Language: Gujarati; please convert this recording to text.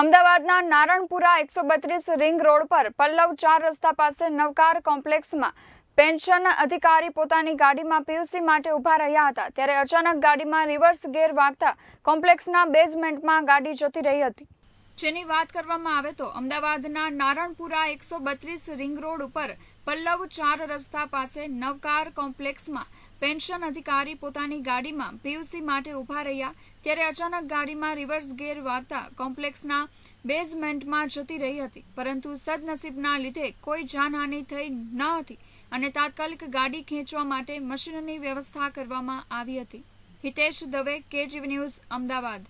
અમદાવાદના નારણપુરા એકસો બત્રીસ રિંગ રોડ પર પલ્લવ ચાર રસ્તા પાસે નવકાર કોમ્પ્લેક્સમાં પેન્શન અધિકારી પોતાની ગાડીમાં પીયુસી માટે ઊભા રહ્યા હતા. ત્યારે અચાનક ગાડીમાં રિવર્સ ગેર વાગતા કોમ્પ્લેક્સના બેઝમેન્ટમાં ગાડી જતી રહી હતી. જેની વાત કરવામાં આવે તો અમદાવાદના નારણપુરા એકસો બત્રીસ રિંગ રોડ ઉપર પલ્લવ ચાર રસ્તા પાસે નવકાર કોમ્પ્લેક્સમાં પેન્શન અધિકારી પોતાની ગાડીમાં પીયુસી માટે ઊભા રહ્યા ત્યારે અચાનક ગાડીમાં રિવર્સ ગેર વાગતા કોમ્પ્લેક્સના બેઝમેન્ટમાં જતી રહી હતી. પરંતુ સદનસીબના લીધે કોઈ જાનહાનિ થઈ ન હતી અને તાત્કાલિક ગાડી ખેંચવા માટે મશીનની વ્યવસ્થા કરવામાં આવી હતી. Hitesh Dave, KGV news, Ahmedabad.